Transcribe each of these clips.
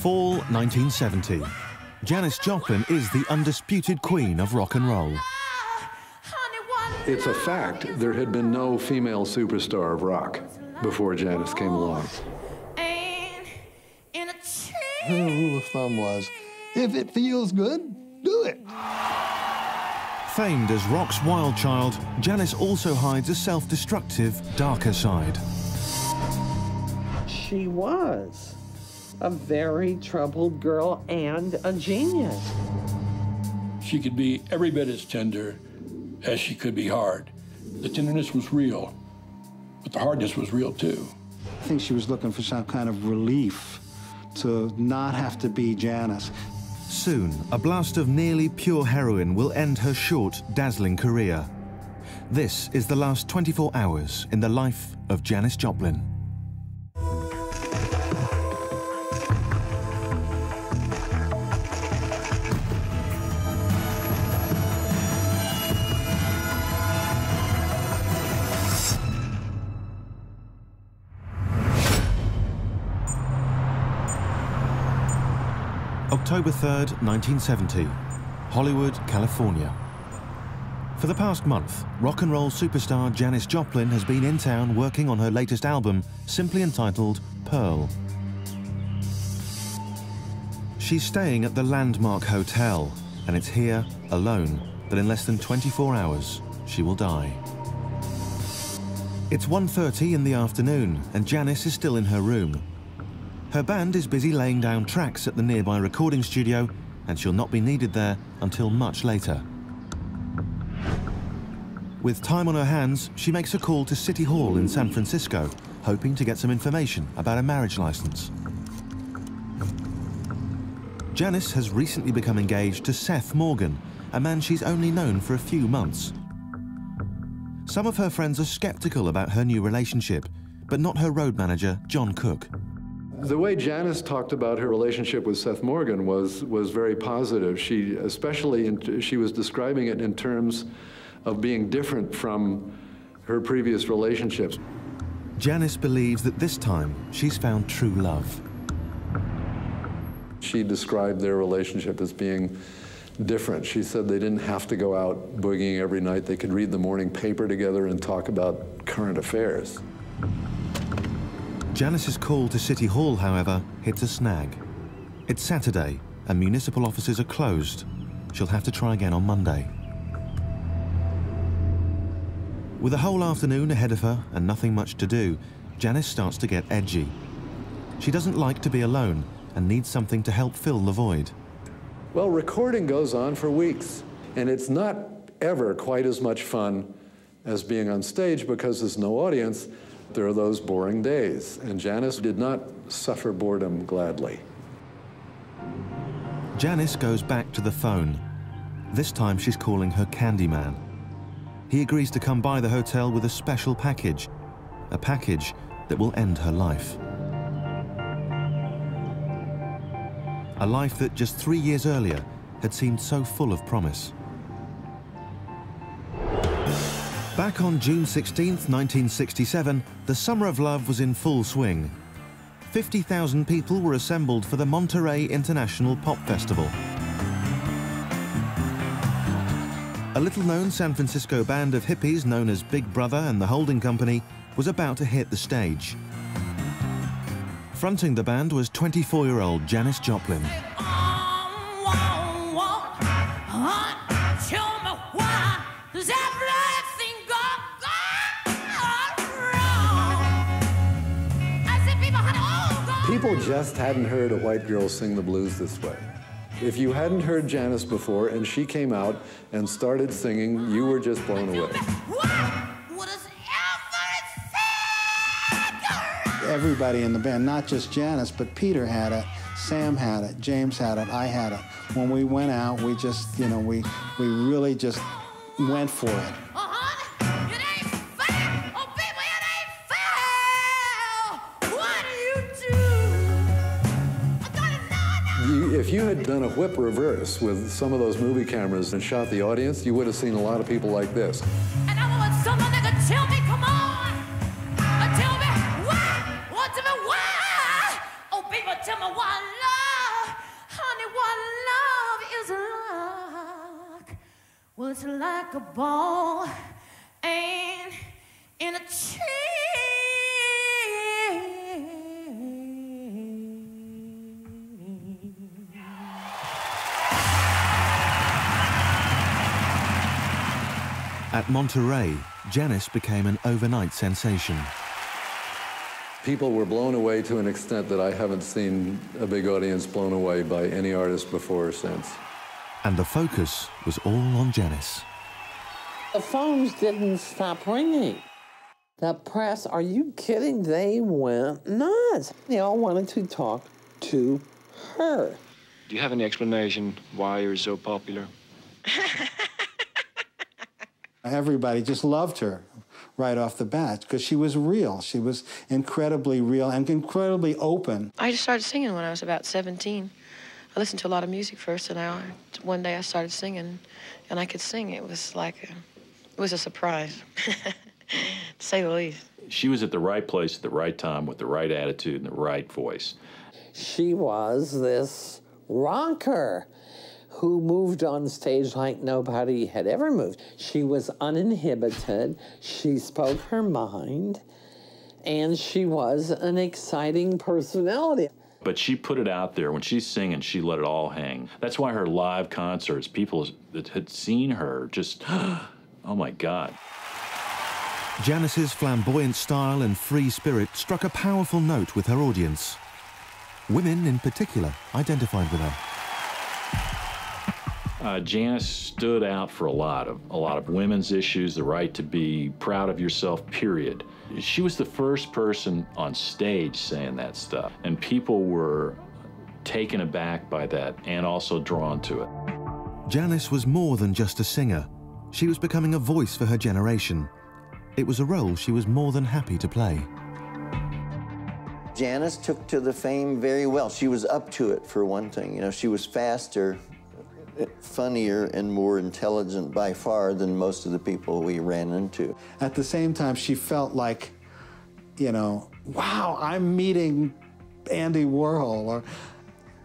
Fall 1970. Janis Joplin is the undisputed queen of rock and roll. It's a fact there had been no female superstar of rock before Janis came along. Her rule of thumb was, if it feels good, do it. Famed as rock's wild child, Janis also hides a self-destructive, darker side. She was a very troubled girl and a genius. She could be every bit as tender as she could be hard. The tenderness was real, but the hardness was real too. I think she was looking for some kind of relief to not have to be Janis. Soon, a blast of nearly pure heroin will end her short, dazzling career. This is the last 24 hours in the life of Janis Joplin. October 3rd, 1970, Hollywood, California. For the past month, rock and roll superstar Janis Joplin has been in town working on her latest album, simply entitled Pearl. She's staying at the Landmark Hotel, and it's here, alone, that in less than 24 hours, she will die. It's 1.30 in the afternoon, and Janis is still in her room, her band is busy laying down tracks at the nearby recording studio, and she'll not be needed there until much later. With time on her hands, she makes a call to City Hall in San Francisco, hoping to get some information about a marriage license. Janis has recently become engaged to Seth Morgan, a man she's only known for a few months. Some of her friends are skeptical about her new relationship, but not her road manager, John Cooke. The way Janis talked about her relationship with Seth Morgan was, was very positive. She especially, in, she was describing it in terms of being different from her previous relationships. Janis believes that this time she's found true love. She described their relationship as being different. She said they didn't have to go out boogieing every night. They could read the morning paper together and talk about current affairs. Janis's call to City Hall, however, hits a snag. It's Saturday, and municipal offices are closed. She'll have to try again on Monday. With a whole afternoon ahead of her and nothing much to do, Janis starts to get edgy. She doesn't like to be alone and needs something to help fill the void. Well, recording goes on for weeks, and it's not ever quite as much fun as being on stage because there's no audience, there are those boring days, and Janis did not suffer boredom gladly. Janis goes back to the phone. This time she's calling her Candyman. He agrees to come by the hotel with a special package, a package that will end her life. A life that just three years earlier had seemed so full of promise. Back on June 16, 1967, the Summer of Love was in full swing. 50,000 people were assembled for the Monterey International Pop Festival. A little-known San Francisco band of hippies known as Big Brother and the Holding Company was about to hit the stage. Fronting the band was 24-year-old Janis Joplin. People just hadn't heard a white girl sing the blues this way. If you hadn't heard Janis before and she came out and started singing, you were just blown away. Everybody in the band, not just Janis, but Peter had it, Sam had it, James had it, I had it. When we went out, we just, you know, we, we really just went for it. If you had done a whip reverse with some of those movie cameras and shot the audience, you would have seen a lot of people like this. And I want someone that could tell me, come on, tell me why, me why. Oh, tell me what love, honey, love is like. Well, it's like a ball in a. At Monterey, Janis became an overnight sensation. People were blown away to an extent that I haven't seen a big audience blown away by any artist before or since. And the focus was all on Janis. The phones didn't stop ringing. The press, are you kidding? They went nuts. They all wanted to talk to her. Do you have any explanation why you're so popular? Everybody just loved her right off the bat because she was real. She was incredibly real and incredibly open. I just started singing when I was about 17. I listened to a lot of music first, and I, one day I started singing, and I could sing. It was like, a, it was a surprise, to say the least. She was at the right place at the right time with the right attitude and the right voice. She was this rocker who moved on stage like nobody had ever moved. She was uninhibited, she spoke her mind, and she was an exciting personality. But she put it out there. When she's singing, she let it all hang. That's why her live concerts, people that had seen her just, oh my God. Janis's flamboyant style and free spirit struck a powerful note with her audience. Women, in particular, identified with her. Uh, Janis stood out for a lot of a lot of women's issues, the right to be proud of yourself. Period. She was the first person on stage saying that stuff, and people were taken aback by that and also drawn to it. Janis was more than just a singer. She was becoming a voice for her generation. It was a role she was more than happy to play. Janis took to the fame very well. She was up to it, for one thing. You know, she was faster, funnier, and more intelligent by far than most of the people we ran into. At the same time, she felt like, you know, wow, I'm meeting Andy Warhol or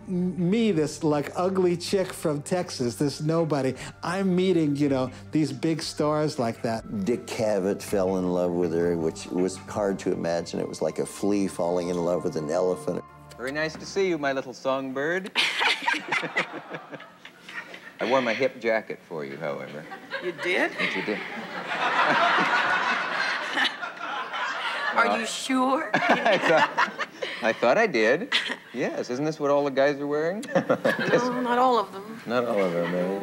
me, this like ugly chick from Texas, this nobody. I'm meeting, you know, these big stars like that. Dick Cavett fell in love with her, which was hard to imagine. It was like a flea falling in love with an elephant. Very nice to see you, my little songbird. I wore my hip jacket for you, however. You did? Yes, you did. Are you sure? I thought, I thought I did. Yes, isn't this what all the guys are wearing? no, not all of them. Not all of them, eh?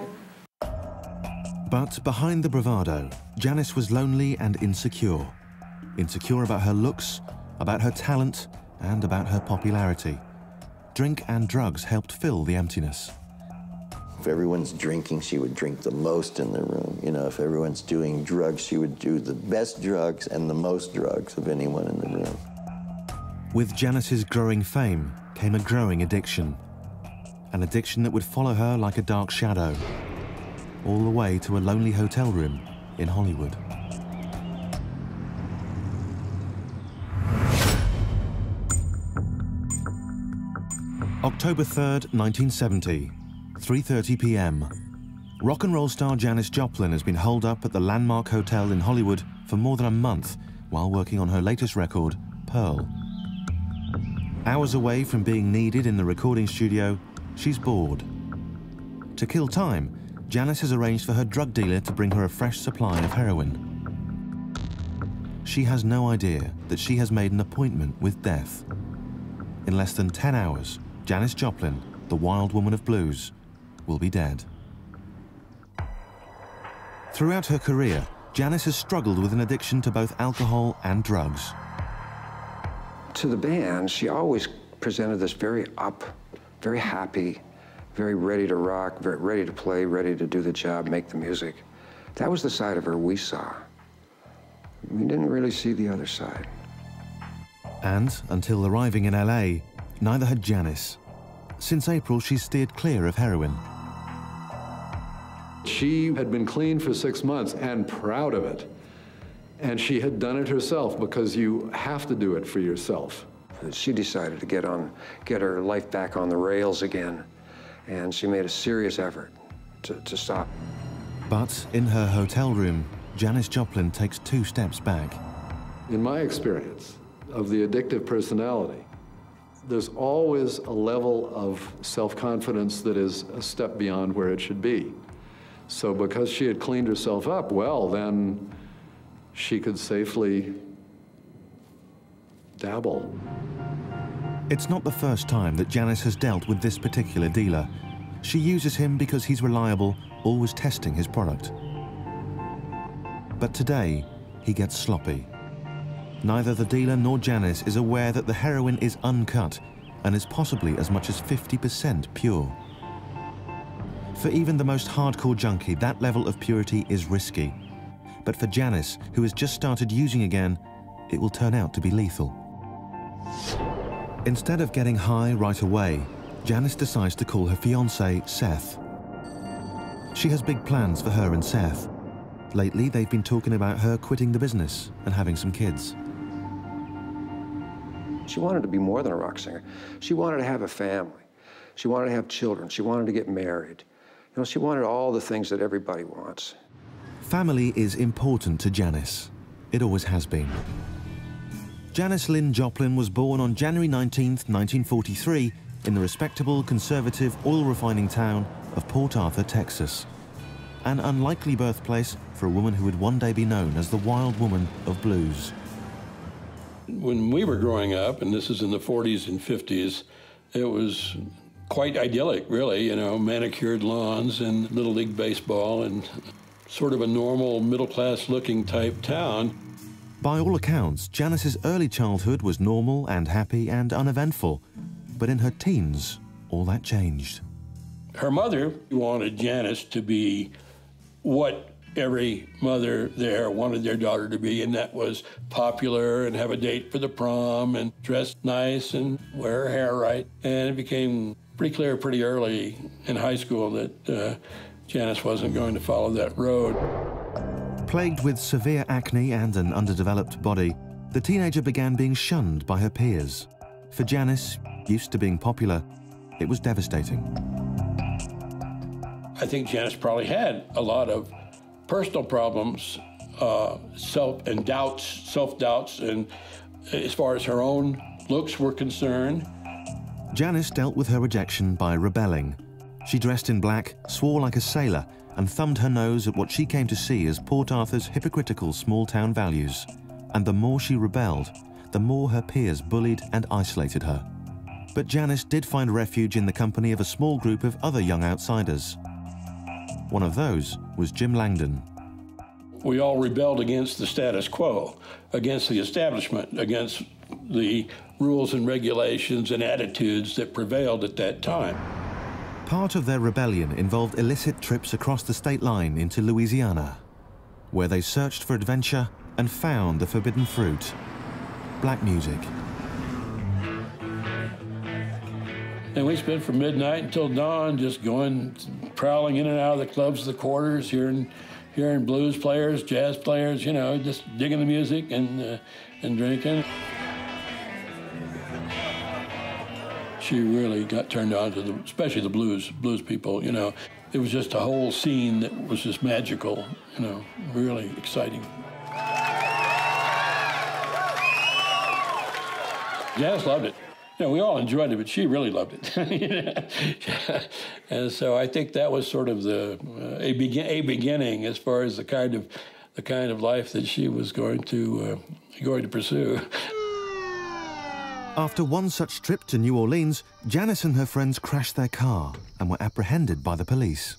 But behind the bravado, Janis was lonely and insecure. Insecure about her looks, about her talent, and about her popularity. Drink and drugs helped fill the emptiness. If everyone's drinking, she would drink the most in the room. You know, if everyone's doing drugs, she would do the best drugs and the most drugs of anyone in the room. With Janis's growing fame came a growing addiction. An addiction that would follow her like a dark shadow, all the way to a lonely hotel room in Hollywood. October 3rd, 1970, 3.30 p.m. Rock and roll star Janis Joplin has been holed up at the Landmark Hotel in Hollywood for more than a month while working on her latest record, Pearl. Hours away from being needed in the recording studio, she's bored. To kill time, Janis has arranged for her drug dealer to bring her a fresh supply of heroin. She has no idea that she has made an appointment with death. In less than 10 hours, Janis Joplin, the wild woman of blues, will be dead. Throughout her career, Janis has struggled with an addiction to both alcohol and drugs. To the band, she always presented this very up, very happy, very ready to rock, very ready to play, ready to do the job, make the music. That was the side of her we saw. We didn't really see the other side. And until arriving in LA, neither had Janis. Since April, she's steered clear of heroin. She had been clean for six months and proud of it. And she had done it herself because you have to do it for yourself. she decided to get on, get her life back on the rails again, and she made a serious effort to, to stop. But in her hotel room, Janis Joplin takes two steps back. In my experience of the addictive personality, there's always a level of self-confidence that is a step beyond where it should be. So because she had cleaned herself up, well, then she could safely dabble. It's not the first time that Janis has dealt with this particular dealer. She uses him because he's reliable, always testing his product. But today, he gets sloppy. Neither the dealer nor Janis is aware that the heroin is uncut and is possibly as much as 50% pure. For even the most hardcore junkie, that level of purity is risky. But for Janis, who has just started using again, it will turn out to be lethal. Instead of getting high right away, Janis decides to call her fiancé, Seth. She has big plans for her and Seth. Lately, they've been talking about her quitting the business and having some kids. She wanted to be more than a rock singer. She wanted to have a family. She wanted to have children. She wanted to get married. You know, she wanted all the things that everybody wants. Family is important to Janis. It always has been. Janis Lynn Joplin was born on January 19, 1943, in the respectable, conservative oil refining town of Port Arthur, Texas. An unlikely birthplace for a woman who would one day be known as the wild woman of blues. When we were growing up, and this is in the 40s and 50s, it was quite idyllic, really, you know, manicured lawns and Little League Baseball and sort of a normal middle class looking type town. By all accounts, Janis's early childhood was normal and happy and uneventful. But in her teens, all that changed. Her mother wanted Janis to be what every mother there wanted their daughter to be, and that was popular and have a date for the prom and dress nice and wear her hair right. And it became pretty clear pretty early in high school that uh, Janis wasn't going to follow that road. Plagued with severe acne and an underdeveloped body, the teenager began being shunned by her peers. For Janis, used to being popular, it was devastating. I think Janis probably had a lot of personal problems, uh, self and doubts, self doubts, and as far as her own looks were concerned. Janis dealt with her rejection by rebelling. She dressed in black, swore like a sailor, and thumbed her nose at what she came to see as Port Arthur's hypocritical small town values. And the more she rebelled, the more her peers bullied and isolated her. But Janis did find refuge in the company of a small group of other young outsiders. One of those was Jim Langdon. We all rebelled against the status quo, against the establishment, against the rules and regulations and attitudes that prevailed at that time. Part of their rebellion involved illicit trips across the state line into Louisiana, where they searched for adventure and found the forbidden fruit black music. And we spent from midnight until dawn just going, prowling in and out of the clubs, the quarters, hearing, hearing blues players, jazz players, you know, just digging the music and, uh, and drinking. She really got turned on to the, especially the blues, blues people, you know. It was just a whole scene that was just magical, you know, really exciting. Janis loved it. You know, we all enjoyed it, but she really loved it. and so I think that was sort of the uh, a, begin, a beginning as far as the kind of the kind of life that she was going to uh, going to pursue. After one such trip to New Orleans, Janis and her friends crashed their car and were apprehended by the police.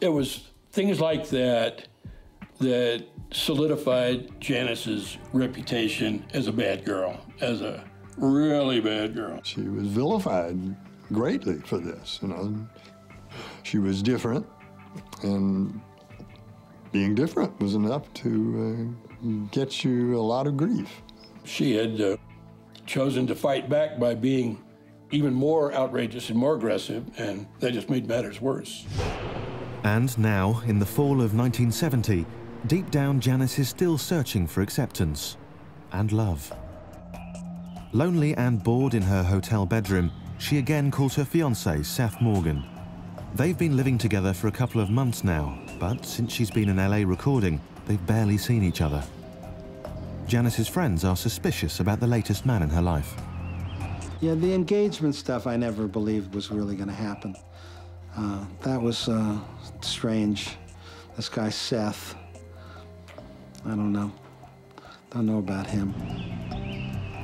It was things like that that solidified Janis's reputation as a bad girl, as a really bad girl. She was vilified greatly for this, you know. She was different, and being different was enough to uh, get you a lot of grief. She had uh, chosen to fight back by being even more outrageous and more aggressive, and that just made matters worse. And now, in the fall of 1970, deep down, Janis is still searching for acceptance and love. Lonely and bored in her hotel bedroom, she again calls her fiance, Seth Morgan. They've been living together for a couple of months now, but since she's been in LA recording, they've barely seen each other. Janis's friends are suspicious about the latest man in her life. Yeah, the engagement stuff I never believed was really going to happen. Uh, that was uh, strange. This guy, Seth, I don't know. Don't know about him.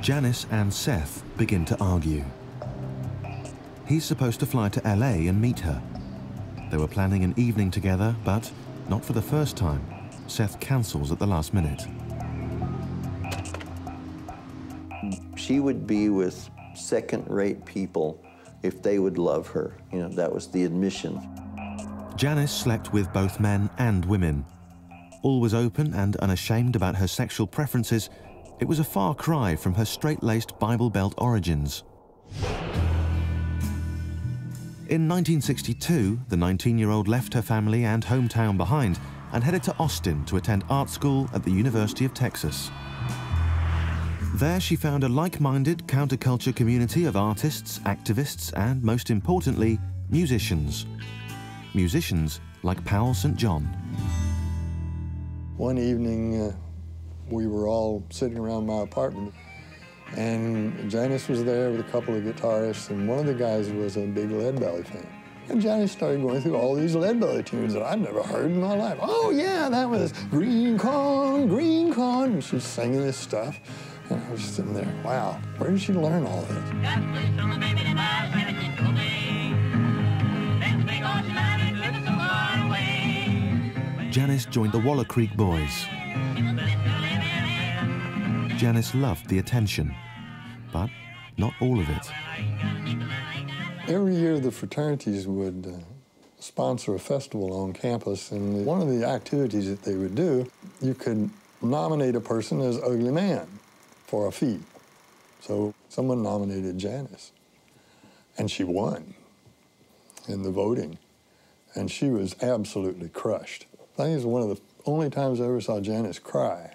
Janis and Seth begin to argue. He's supposed to fly to LA and meet her. They were planning an evening together, but not for the first time. Seth cancels at the last minute. She would be with second-rate people if they would love her. You know, that was the admission. Janis slept with both men and women. Always open and unashamed about her sexual preferences, it was a far cry from her straight-laced Bible Belt origins. In 1962, the 19-year-old left her family and hometown behind and headed to Austin to attend art school at the University of Texas. There she found a like-minded counterculture community of artists, activists, and most importantly, musicians. Musicians like Powell St. John. One evening, uh, we were all sitting around my apartment, and Janis was there with a couple of guitarists, and one of the guys was a big Leadbelly fan. And Janis started going through all these Leadbelly tunes that I'd never heard in my life. Oh, yeah, that was Green Corn, Green Corn. And she's singing this stuff. And I was sitting there, wow, where did she learn all this? Janis joined the Waller Creek Boys. Janis loved the attention, but not all of it. Every year, the fraternities would uh, sponsor a festival on campus, and one of the activities that they would do, you could nominate a person as ugly man for a fee. So someone nominated Janis, and she won in the voting, and she was absolutely crushed. I think it's one of the only times I ever saw Janis cry.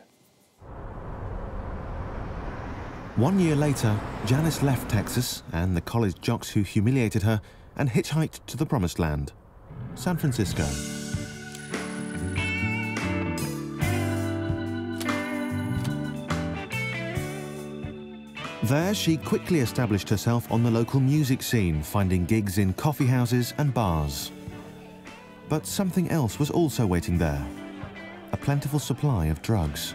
One year later, Janis left Texas and the college jocks who humiliated her and hitchhiked to the promised land, San Francisco. There, she quickly established herself on the local music scene, finding gigs in coffee houses and bars. But something else was also waiting there, a plentiful supply of drugs.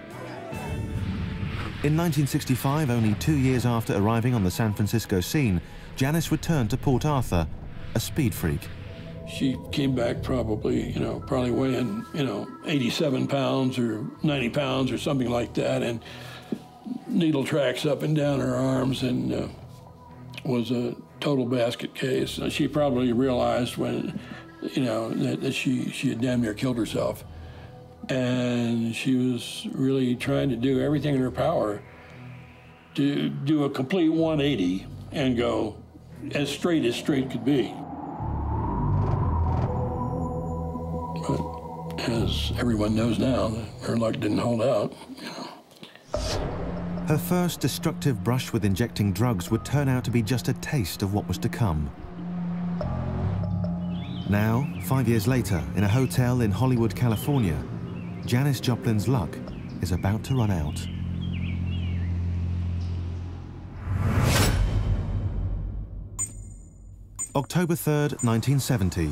In 1965, only two years after arriving on the San Francisco scene, Janis returned to Port Arthur, a speed freak. She came back probably, you know, probably weighing, you know, 87 pounds or 90 pounds or something like that, and needle tracks up and down her arms, and uh, was a total basket case. And she probably realized when, you know, that, that she, she had damn near killed herself. And she was really trying to do everything in her power to do a complete 180 and go as straight as straight could be. But as everyone knows now, her luck didn't hold out. You know. Her first destructive brush with injecting drugs would turn out to be just a taste of what was to come. Now, five years later, in a hotel in Hollywood, California, Janis Joplin's luck is about to run out. October 3rd, 1970,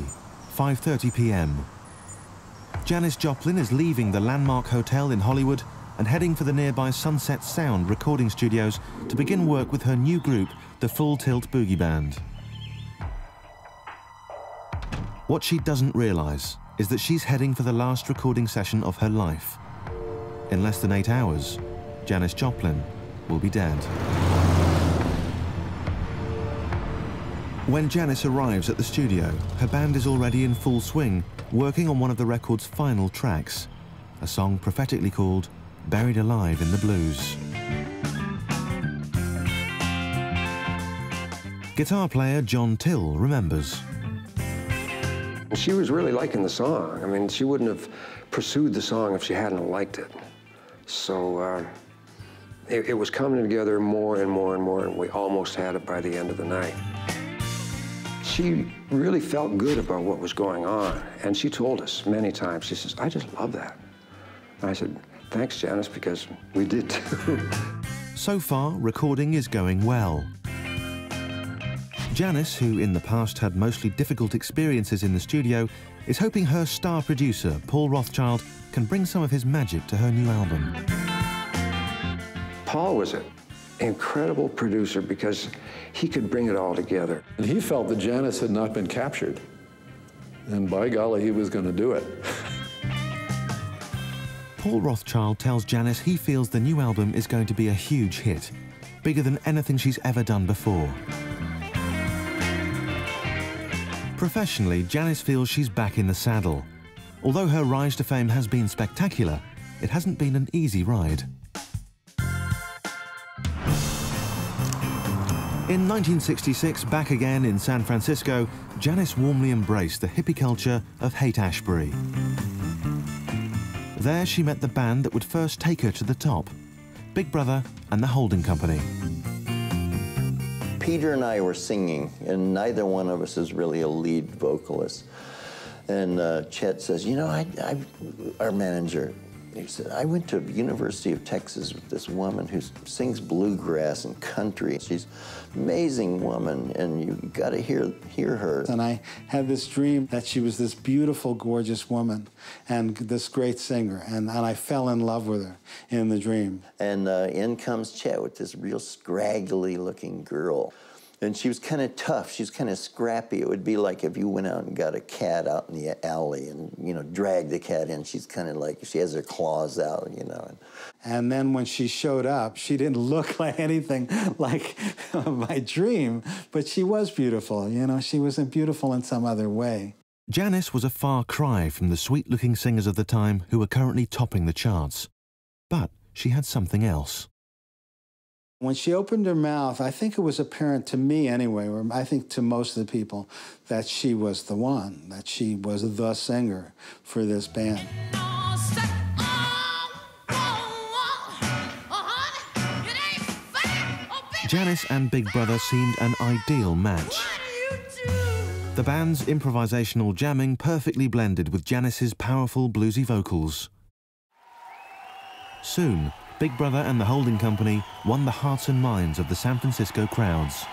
5.30 p.m. Janis Joplin is leaving the Landmark Hotel in Hollywood and heading for the nearby Sunset Sound recording studios to begin work with her new group, the Full Tilt Boogie Band. What she doesn't realize is that she's heading for the last recording session of her life. In less than eight hours, Janis Joplin will be dead. When Janis arrives at the studio, her band is already in full swing, working on one of the record's final tracks, a song prophetically called Buried Alive in the Blues. Guitar player John Till remembers. She was really liking the song. I mean, she wouldn't have pursued the song if she hadn't liked it. So uh, It, it was coming together more and more and more, and we almost had it by the end of the night. She really felt good about what was going on, and she told us many times, she says, I just love that. And I said, thanks, Janis, because we did too. So far, recording is going well. Janis, who in the past had mostly difficult experiences in the studio, is hoping her star producer, Paul Rothchild, can bring some of his magic to her new album. Paul was an incredible producer because he could bring it all together. And he felt that Janis had not been captured. And by golly, he was going to do it. Paul Rothchild tells Janis he feels the new album is going to be a huge hit, bigger than anything she's ever done before. Professionally, Janis feels she's back in the saddle. Although her rise to fame has been spectacular, it hasn't been an easy ride. In 1966, back again in San Francisco, Janis warmly embraced the hippie culture of Haight-Ashbury. There she met the band that would first take her to the top, Big Brother and the Holding Company. Peter and I were singing, and neither one of us is really a lead vocalist. And uh, Chet says, you know, I, I, our manager, he said, I went to University of Texas with this woman who sings bluegrass and country. She's an amazing woman, and you got to hear hear her. And I had this dream that she was this beautiful, gorgeous woman and this great singer, and, and I fell in love with her in the dream. And uh, in comes Chet with this real scraggly looking girl. And she was kind of tough. She was kind of scrappy. It would be like if you went out and got a cat out in the alley and, you know, dragged the cat in. She's kind of like, she has her claws out, you know. And then when she showed up, she didn't look like anything like my dream, but she was beautiful, you know. She wasn't beautiful in some other way. Janis was a far cry from the sweet looking singers of the time who were currently topping the charts. But she had something else. When she opened her mouth, I think it was apparent to me anyway, or I think to most of the people, that she was the one, that she was the singer for this band. Janis and Big Brother seemed an ideal match. The band's improvisational jamming perfectly blended with Janis's powerful bluesy vocals. Soon, Big Brother and the holding company won the hearts and minds of the San Francisco crowds.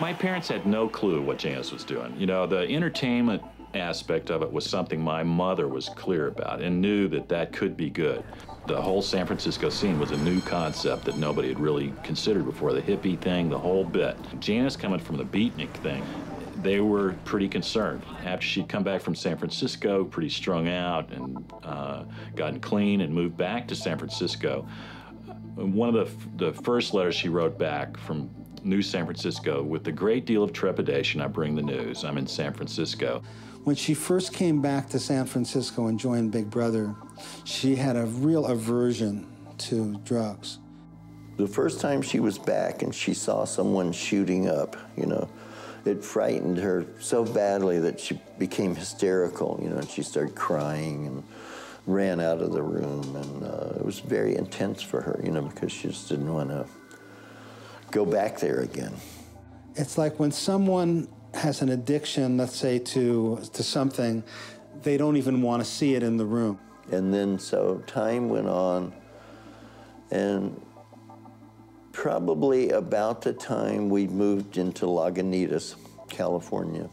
My parents had no clue what Janis was doing. You know, the entertainment aspect of it was something my mother was clear about and knew that that could be good. The whole San Francisco scene was a new concept that nobody had really considered before. The hippie thing, the whole bit. Janis coming from the beatnik thing, they were pretty concerned. After she'd come back from San Francisco, pretty strung out and uh, gotten clean and moved back to San Francisco, one of the, the first letters she wrote back from New San Francisco, with a great deal of trepidation, I bring the news. I'm in San Francisco. When she first came back to San Francisco and joined Big Brother, she had a real aversion to drugs. The first time she was back and she saw someone shooting up, you know, it frightened her so badly that she became hysterical, you know, and she started crying and ran out of the room. And uh, it was very intense for her, you know, because she just didn't want to go back there again. It's like when someone has an addiction, let's say, to, to something, they don't even want to see it in the room. And then so time went on, and probably about the time we moved into Lagunitas, California,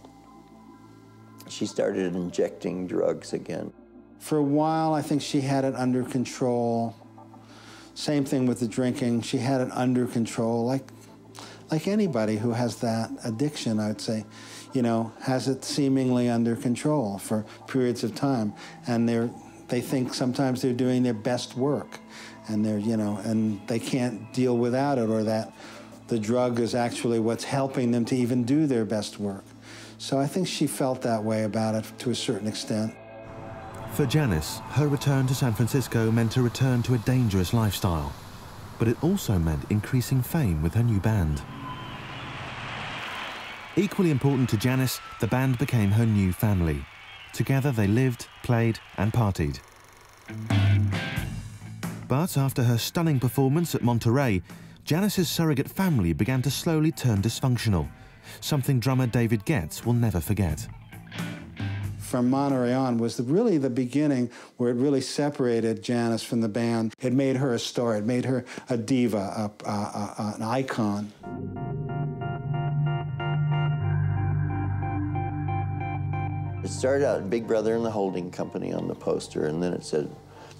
she started injecting drugs again. For a while, I think she had it under control. Same thing with the drinking. She had it under control, like, like anybody who has that addiction, I'd say, you know, has it seemingly under control for periods of time. And they're, they think sometimes they're doing their best work and they're, you know, and they can't deal without it or that the drug is actually what's helping them to even do their best work. So I think she felt that way about it to a certain extent. For Janis, her return to San Francisco meant a return to a dangerous lifestyle, but it also meant increasing fame with her new band. Equally important to Janis, the band became her new family. Together they lived, played and partied. But after her stunning performance at Monterey, Janis's surrogate family began to slowly turn dysfunctional, something drummer David Getz will never forget. From Monterey on was the, really the beginning where it really separated Janis from the band. It made her a star. It made her a diva, a, a, a, an icon. It started out Big Brother and the Holding Company on the poster, and then it said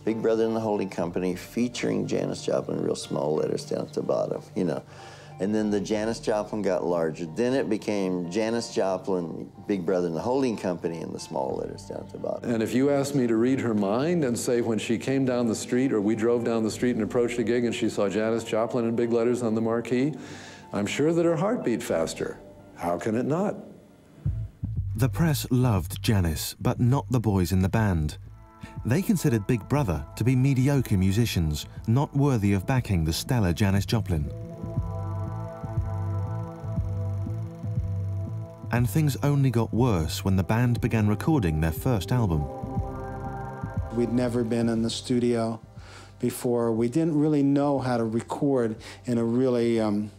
Big Brother and the Holding Company featuring Janis Joplin, real small letters down at the bottom, you know. And then the Janis Joplin got larger. Then it became Janis Joplin, Big Brother and the Holding Company in the small letters down at the bottom. And if you asked me to read her mind and say when she came down the street or we drove down the street and approached a gig and she saw Janis Joplin in big letters on the marquee, I'm sure that her heart beat faster. How can it not? The press loved Janis, but not the boys in the band. They considered Big Brother to be mediocre musicians, not worthy of backing the stellar Janis Joplin. And things only got worse when the band began recording their first album. We'd never been in the studio before. We didn't really know how to record in a really, um,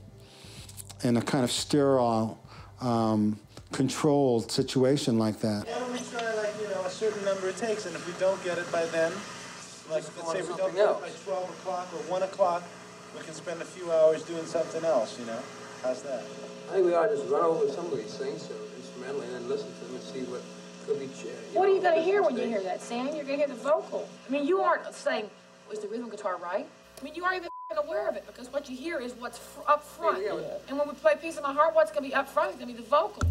in a kind of sterile, um, controlled situation like that. Certain number of takes, and if we don't get it by then, like, let's say we don't get it by 12 o'clock or 1 o'clock, we can spend a few hours doing something else, you know? How's that? I think we ought to just run over some of these things so instrumentally and then listen to them and see what could be. Uh, what are you going to hear when you hear that, Sam? You're going to hear the vocal. I mean, you aren't saying, was the rhythm guitar right? I mean, you aren't even aware of it because what you hear is what's up front. Yeah, yeah. And when we play Piece of My Heart, what's going to be up front is going to be the vocal.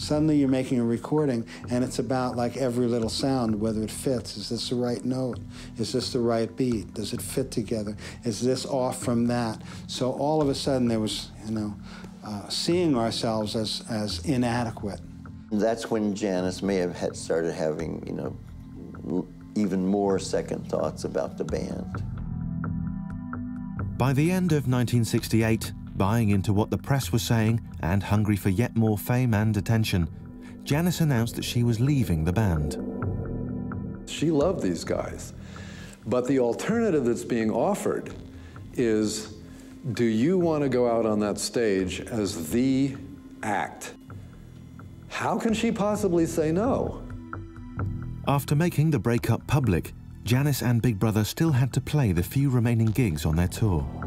Suddenly you're making a recording and it's about like every little sound, whether it fits. Is this the right note? Is this the right beat? Does it fit together? Is this off from that? So all of a sudden there was, you know, uh, seeing ourselves as, as inadequate. That's when Janis may have had started having, you know, even more second thoughts about the band. By the end of 1968, buying into what the press was saying and hungry for yet more fame and attention, Janis announced that she was leaving the band. She loved these guys. But the alternative that's being offered is do you want to go out on that stage as the act? How can she possibly say no? After making the breakup public, Janis and Big Brother still had to play the few remaining gigs on their tour.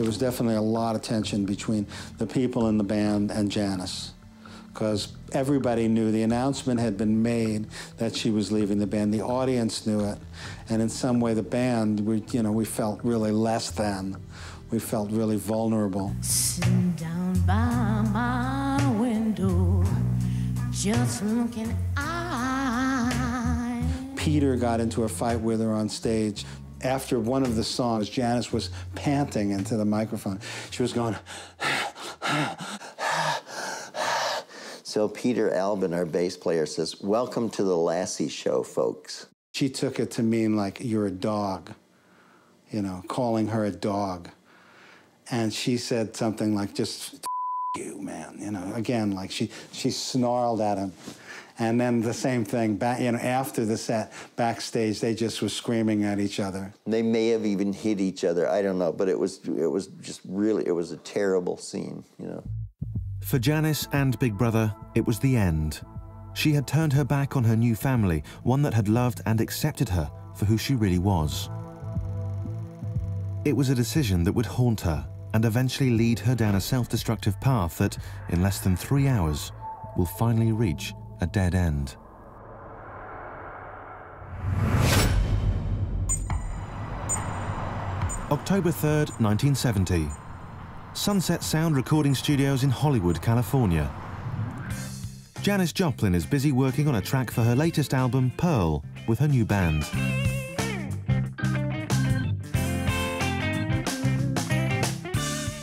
There was definitely a lot of tension between the people in the band and Janis because everybody knew the announcement had been made that she was leaving the band. The audience knew it, and in some way, the band, we, you know, we felt really less than. We felt really vulnerable. Sitting down by my window, just looking out. Peter got into a fight with her on stage. After one of the songs, Janis was panting into the microphone. She was going, So Peter Albin, our bass player, says, Welcome to the Lassie Show, folks. She took it to mean like, you're a dog, you know, calling her a dog. And she said something like, just you, man, you know, again, like she, she snarled at him. And then the same thing, back, you know, after the set, backstage, they just were screaming at each other. They may have even hit each other. I don't know, but it was it was just really it was a terrible scene, you know. For Janis and Big Brother, it was the end. She had turned her back on her new family, one that had loved and accepted her for who she really was. It was a decision that would haunt her and eventually lead her down a self-destructive path that, in less than three hours, will finally reach a dead end. October 3rd, 1970. Sunset Sound Recording Studios in Hollywood, California. Janis Joplin is busy working on a track for her latest album, Pearl, with her new band.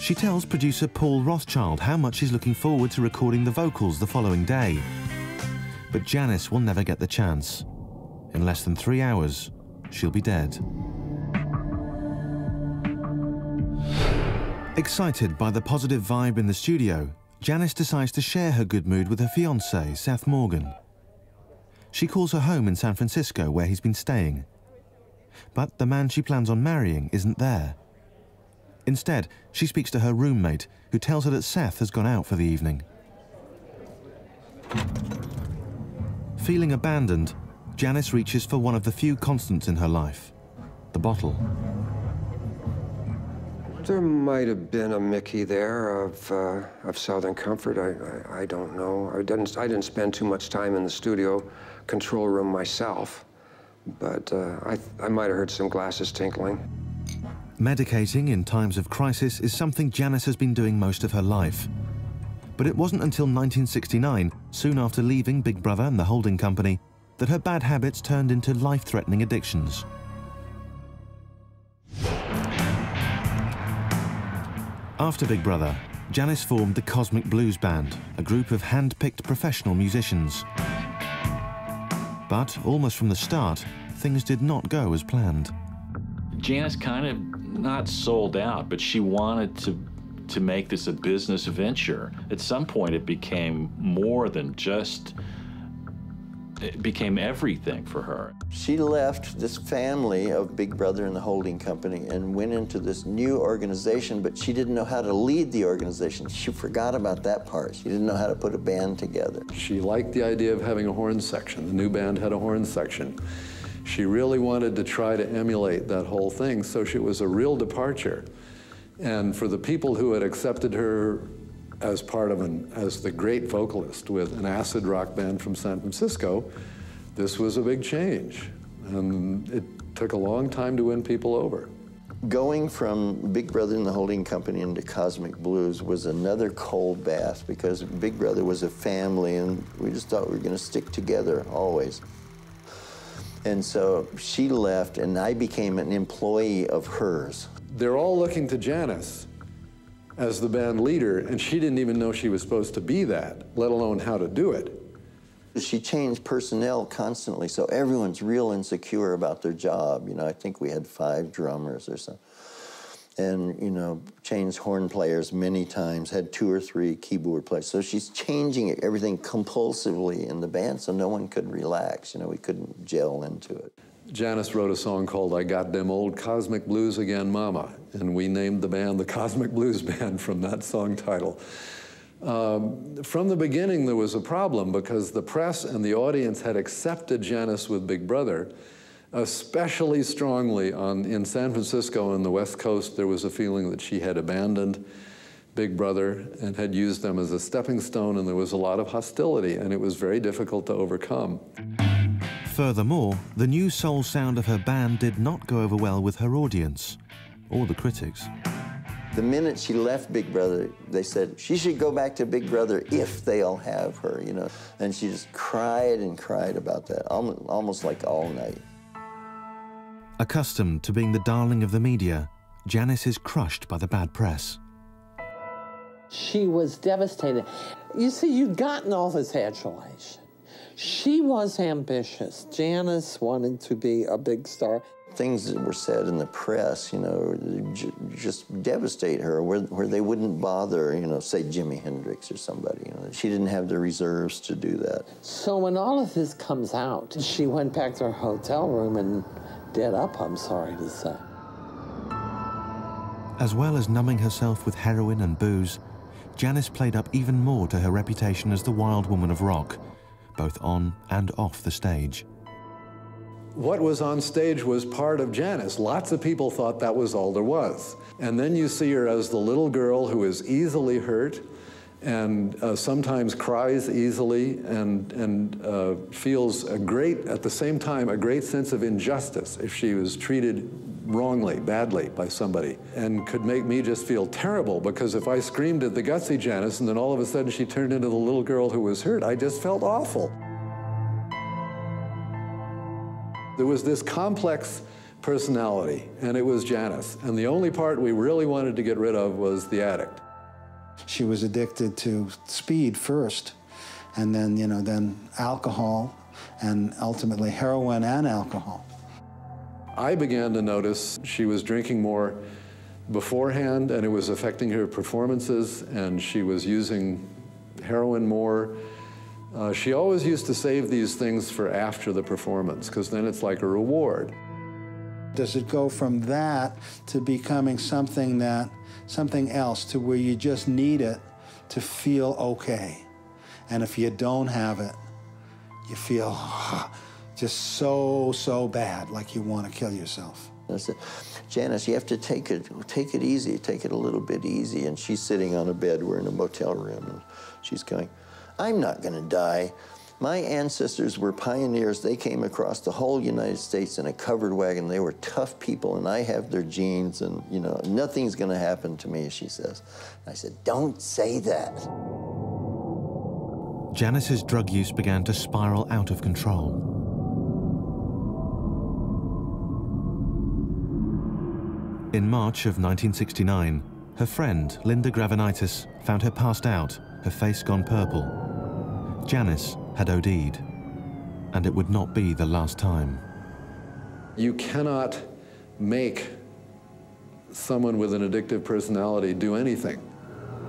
She tells producer Paul Rothchild how much she's looking forward to recording the vocals the following day. But Janis will never get the chance. In less than three hours, she'll be dead. Excited by the positive vibe in the studio, Janis decides to share her good mood with her fiance, Seth Morgan. She calls her home in San Francisco, where he's been staying. But the man she plans on marrying isn't there. Instead, she speaks to her roommate, who tells her that Seth has gone out for the evening. Feeling abandoned, Janis reaches for one of the few constants in her life the bottle. There might have been a Mickey there of, uh, of Southern Comfort. I, I, I, don't know. I didn't, I didn't spend too much time in the studio control room myself, but uh, I, I might have heard some glasses tinkling. Medicating in times of crisis is something Janis has been doing most of her life. But it wasn't until 1969, soon after leaving Big Brother and the holding company, that her bad habits turned into life-threatening addictions. After Big Brother, Janis formed the Cosmic Blues Band, a group of hand-picked professional musicians. But almost from the start, things did not go as planned. Janis kind of not sold out, but she wanted to to make this a business venture. At some point, it became more than just. It became everything for her. She left this family of Big Brother and the holding company and went into this new organization, but she didn't know how to lead the organization. She forgot about that part. She didn't know how to put a band together. She liked the idea of having a horn section. The new band had a horn section. She really wanted to try to emulate that whole thing, so she, was a real departure. And for the people who had accepted her as part of an, as the great vocalist with an acid rock band from San Francisco, this was a big change. And it took a long time to win people over. Going from Big Brother and the Holding Company into Cosmic Blues was another cold bath because Big Brother was a family and we just thought we were going to stick together always. And so she left, and I became an employee of hers. They're all looking to Janis as the band leader, and she didn't even know she was supposed to be that, let alone how to do it. She changed personnel constantly, so everyone's real insecure about their job. You know, I think we had five drummers or something and you know changed horn players many times had two or three keyboard players. So she's changing everything compulsively in the band so no one could relax you know we couldn't gel into it. Janis wrote a song called i got them old cosmic blues again mama and we named the band the cosmic blues band from that song title. Um, from the beginning there was a problem because the press and the audience had accepted janis with big brother especially strongly on, in San Francisco and the West Coast, there was a feeling that she had abandoned Big Brother and had used them as a stepping stone, and there was a lot of hostility, and it was very difficult to overcome. Furthermore, the new soul sound of her band did not go over well with her audience or the critics. The minute she left Big Brother, they said she should go back to Big Brother if they'll have her, you know. And she just cried and cried about that, almost like all night. Accustomed to being the darling of the media, Janis is crushed by the bad press. She was devastated. You see, you'd gotten all this adulation. She was ambitious. Janis wanted to be a big star. Things that were said in the press, you know, just devastate her, where, where they wouldn't bother, you know, say Jimi Hendrix or somebody. You know, she didn't have the reserves to do that. So when all of this comes out, she went back to her hotel room and dead up, I'm sorry to say. As well as numbing herself with heroin and booze, Janis played up even more to her reputation as the wild woman of rock, both on and off the stage. What was on stage was part of Janis. Lots of people thought that was all there was. And then you see her as the little girl who is easily hurt, and uh, sometimes cries easily and, and uh, feels a great, at the same time, a great sense of injustice if she was treated wrongly, badly by somebody, and could make me just feel terrible because if I screamed at the gutsy Janis and then all of a sudden she turned into the little girl who was hurt, I just felt awful. There was this complex personality, and it was Janis. And the only part we really wanted to get rid of was the addict. She was addicted to speed first, and then, you know, then alcohol, and ultimately heroin and alcohol. I began to notice she was drinking more beforehand, and it was affecting her performances, and she was using heroin more. Uh, she always used to save these things for after the performance, because then it's like a reward. Does it go from that to becoming something that, something else, to where you just need it to feel okay? And if you don't have it, you feel just so, so bad, like you want to kill yourself. That's it. Janis, you have to take it, take it easy, take it a little bit easy. And she's sitting on a bed, we're in a motel room, and she's going, I'm not gonna die. My ancestors were pioneers. They came across the whole United States in a covered wagon. They were tough people, and I have their genes, and you know, nothing's gonna happen to me, she says. I said, don't say that. Janis's drug use began to spiral out of control. In March of 1969, her friend, Linda Gravenites, found her passed out, her face gone purple. Janis had OD'd, and it would not be the last time. You cannot make someone with an addictive personality do anything.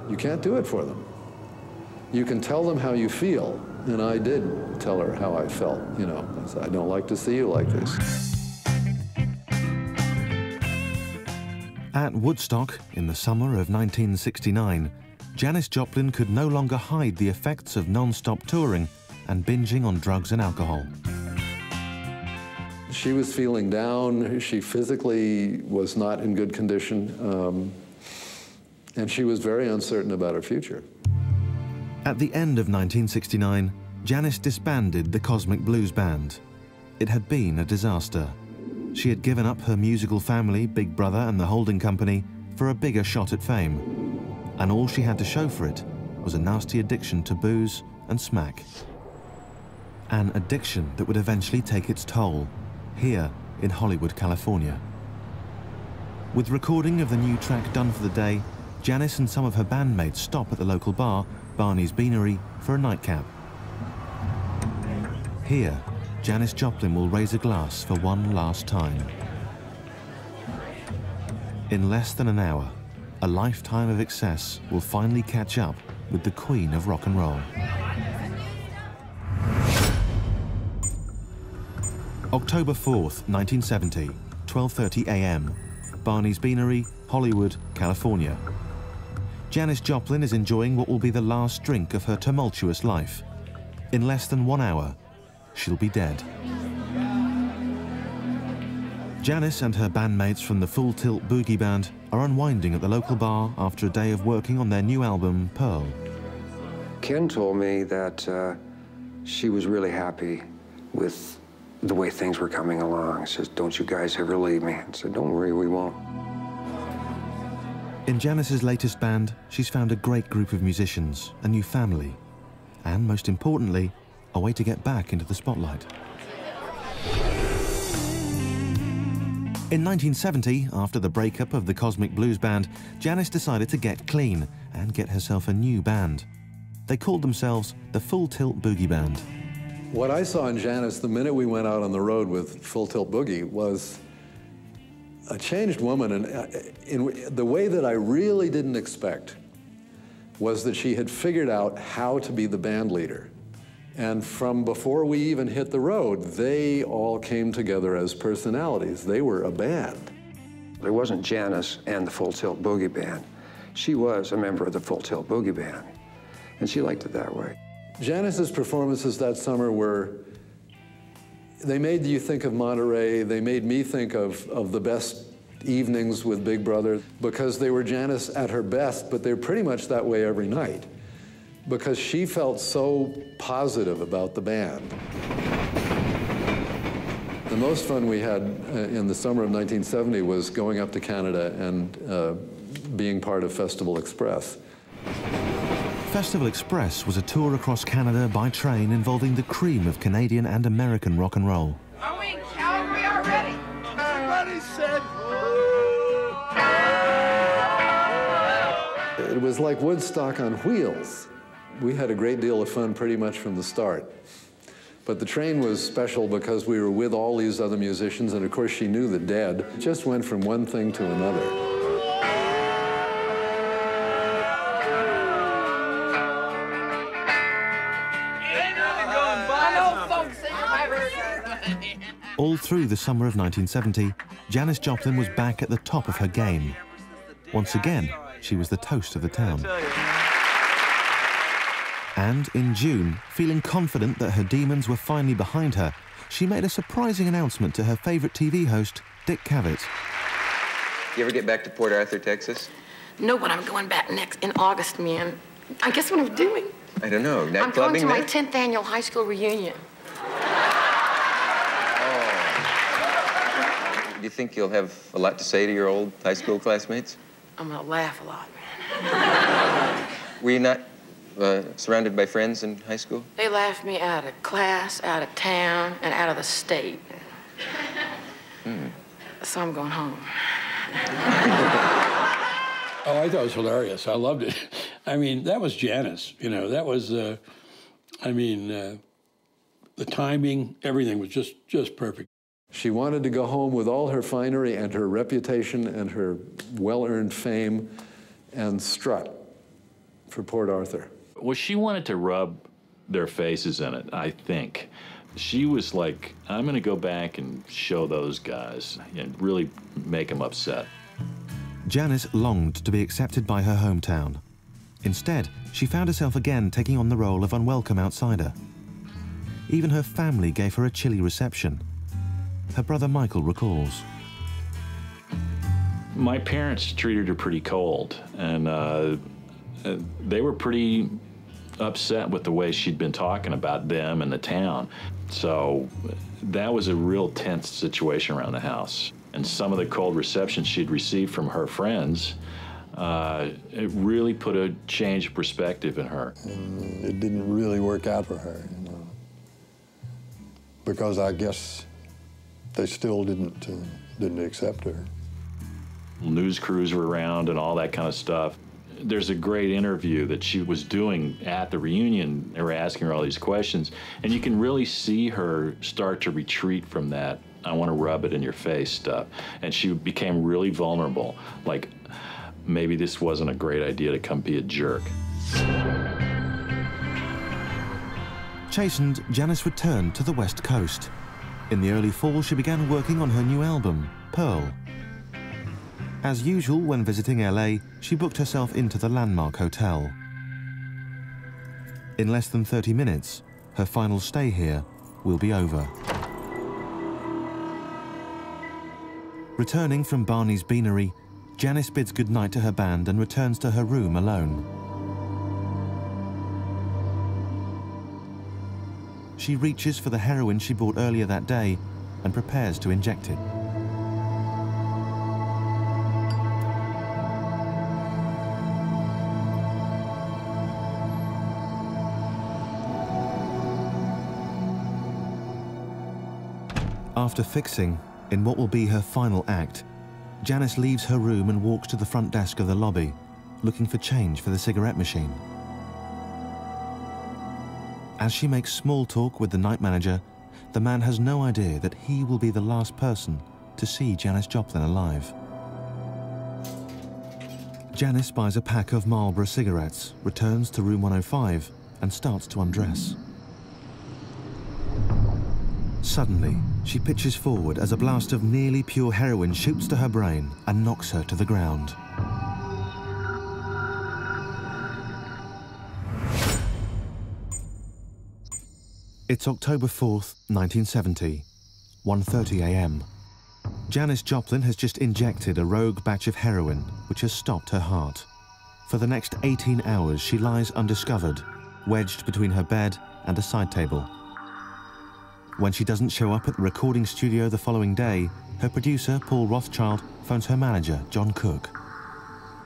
You can't do it for them. You can tell them how you feel, and I did tell her how I felt, you know. I said, I don't like to see you like this. At Woodstock, in the summer of 1969, Janis Joplin could no longer hide the effects of non-stop touring and binging on drugs and alcohol. She was feeling down. She physically was not in good condition. Um, and she was very uncertain about her future. At the end of 1969, Janis disbanded the Cosmic Blues Band. It had been a disaster. She had given up her musical family, Big Brother, and the holding company for a bigger shot at fame. And all she had to show for it was a nasty addiction to booze and smack. An addiction that would eventually take its toll here in Hollywood, California. With recording of the new track done for the day, Janis and some of her bandmates stop at the local bar, Barney's Beanery, for a nightcap. Here, Janis Joplin will raise a glass for one last time. In less than an hour, a lifetime of excess will finally catch up with the queen of rock and roll. October 4th, 1970, 12.30 a.m., Barney's Beanery, Hollywood, California. Janis Joplin is enjoying what will be the last drink of her tumultuous life. In less than one hour, she'll be dead. Janis and her bandmates from the Full Tilt Boogie Band are unwinding at the local bar after a day of working on their new album, Pearl. Ken told me that uh, she was really happy with the way things were coming along. Says, don't you guys ever leave me. I said, don't worry, we won't. In Janis's latest band, she's found a great group of musicians, a new family, and most importantly, a way to get back into the spotlight. In 1970, after the breakup of the Cosmic Blues Band, Janis decided to get clean and get herself a new band. They called themselves the Full Tilt Boogie Band. What I saw in Janis the minute we went out on the road with Full Tilt Boogie was a changed woman, and uh, in the way that I really didn't expect was that she had figured out how to be the band leader. And from before we even hit the road, they all came together as personalities. They were a band. There wasn't Janis and the Full Tilt Boogie Band. She was a member of the Full Tilt Boogie Band, and she liked it that way. Janis's performances that summer were, they made you think of Monterey. They made me think of, of the best evenings with Big Brother because they were Janis at her best, but they're pretty much that way every night because she felt so positive about the band. The most fun we had uh, in the summer of 1970 was going up to Canada and uh, being part of Festival Express. Festival Express was a tour across Canada by train involving the cream of Canadian and American rock and roll. Are we in Calgary already? Everybody said. It was like Woodstock on wheels. We had a great deal of fun pretty much from the start. But the train was special because we were with all these other musicians, and of course she knew the dead. It just went from one thing to another. All through the summer of 1970, Janis Joplin was back at the top of her game. Once again, she was the toast of the town. And in June, feeling confident that her demons were finally behind her, she made a surprising announcement to her favorite TV host, Dick Cavett. You ever get back to Port Arthur, Texas? No, but I'm going back next in August, man. I guess what I'm doing. I don't know. Night I'm going clubbing to my 10th annual high school reunion. Do you think you'll have a lot to say to your old high school classmates? I'm gonna laugh a lot, man. Were you not uh, surrounded by friends in high school? They laughed me out of class, out of town, and out of the state. Hmm. So I'm going home. Oh, I thought it was hilarious. I loved it. I mean, that was Janis. You know, that was. Uh, I mean, uh, the timing, everything was just just perfect. She wanted to go home with all her finery and her reputation and her well-earned fame and strut for Port Arthur. Well, she wanted to rub their faces in it, I think. She was like, I'm going to go back and show those guys and really make them upset. Janis longed to be accepted by her hometown. Instead, she found herself again taking on the role of unwelcome outsider. Even her family gave her a chilly reception. Her brother Michael recalls. My parents treated her pretty cold, and uh, uh, they were pretty upset with the way she'd been talking about them and the town. So that was a real tense situation around the house. And some of the cold reception she'd received from her friends, uh, it really put a change of perspective in her. And it didn't really work out for her, you know, because I guess they still didn't uh, didn't accept her. news crews were around and all that kind of stuff. There's a great interview that she was doing at the reunion. They were asking her all these questions, and you can really see her start to retreat from that. I want to rub it in your face stuff. And she became really vulnerable. Like, maybe this wasn't a great idea to come be a jerk. Chastened, Janis returned to the West Coast. In the early fall, she began working on her new album, Pearl. As usual, when visiting LA, she booked herself into the Landmark Hotel. In less than 30 minutes, her final stay here will be over. Returning from Barney's Beanery, Janis bids goodnight to her band and returns to her room alone. She reaches for the heroin she bought earlier that day and prepares to inject it. After fixing, in what will be her final act, Janis leaves her room and walks to the front desk of the lobby, looking for change for the cigarette machine. As she makes small talk with the night manager, the man has no idea that he will be the last person to see Janis Joplin alive. Janis buys a pack of Marlboro cigarettes, returns to room 105, and starts to undress. Suddenly, she pitches forward as a blast of nearly pure heroin shoots to her brain and knocks her to the ground. It's October 4th, 1970, 1.30 a.m. Janis Joplin has just injected a rogue batch of heroin, which has stopped her heart. For the next 18 hours, she lies undiscovered, wedged between her bed and a side table. When she doesn't show up at the recording studio the following day, her producer, Paul Rothchild, phones her manager, John Cooke.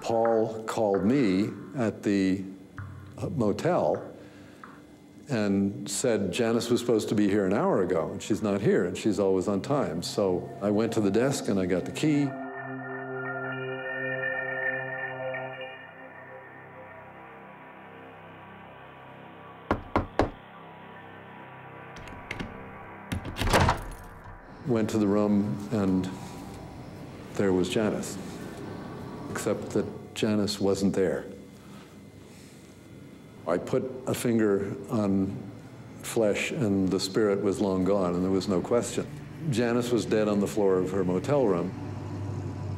Paul called me at the uh, motel and said Janis was supposed to be here an hour ago, and she's not here, and she's always on time. So I went to the desk and I got the key. Went to the room, and there was Janis, except that Janis wasn't there. I put a finger on flesh, and the spirit was long gone, and there was no question. Janis was dead on the floor of her motel room.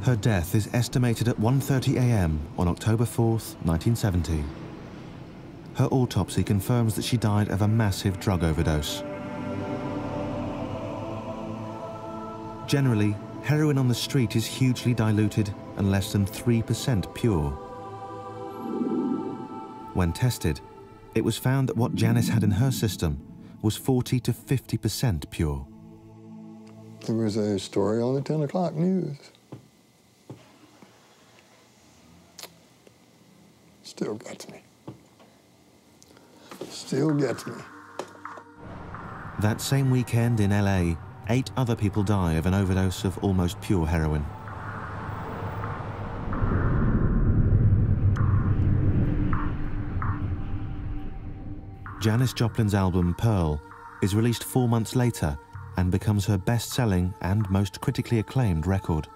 Her death is estimated at 1.30 a.m. on October 4th, 1970. Her autopsy confirms that she died of a massive drug overdose. Generally, heroin on the street is hugely diluted and less than 3% pure. When tested, it was found that what Janis had in her system was 40 to 50% pure. There was a story on the 10 o'clock news. Still gets me. Still gets me. That same weekend in LA, eight other people die of an overdose of almost pure heroin. Janis Joplin's album Pearl is released four months later and becomes her best-selling and most critically acclaimed record.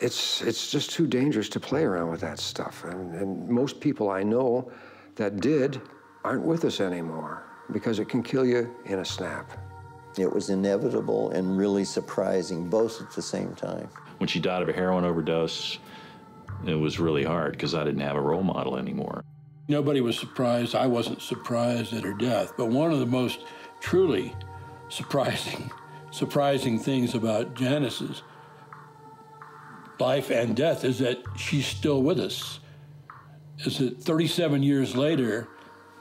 It's, it's just too dangerous to play around with that stuff. And, and most people I know that did aren't with us anymore because it can kill you in a snap. It was inevitable and really surprising, both at the same time. When she died of a heroin overdose, it was really hard because I didn't have a role model anymore. Nobody was surprised. I wasn't surprised at her death. But one of the most truly surprising, surprising things about Janis's life and death is that she's still with us. Is that 37 years later,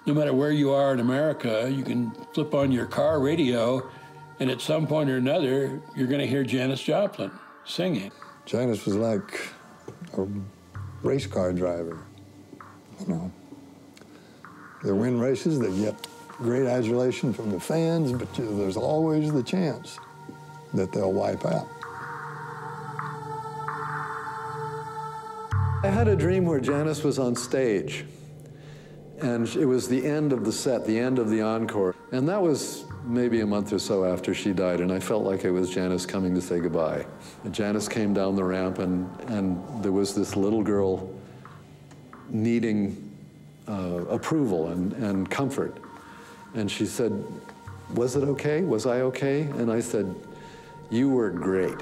no matter where you are in America, you can flip on your car radio, and at some point or another, you're going to hear Janis Joplin singing. Janis was like a race car driver. You know, they win races, they get great adulation from the fans, but there's always the chance that they'll wipe out. I had a dream where Janis was on stage, and it was the end of the set, the end of the encore. And that was maybe a month or so after she died, and I felt like it was Janis coming to say goodbye. And Janis came down the ramp, and, and there was this little girl needing uh, approval and, and comfort. And she said, Was it okay? Was I okay? And I said, You were great.